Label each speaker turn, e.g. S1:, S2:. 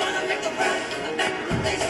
S1: gonna make a brand. a back from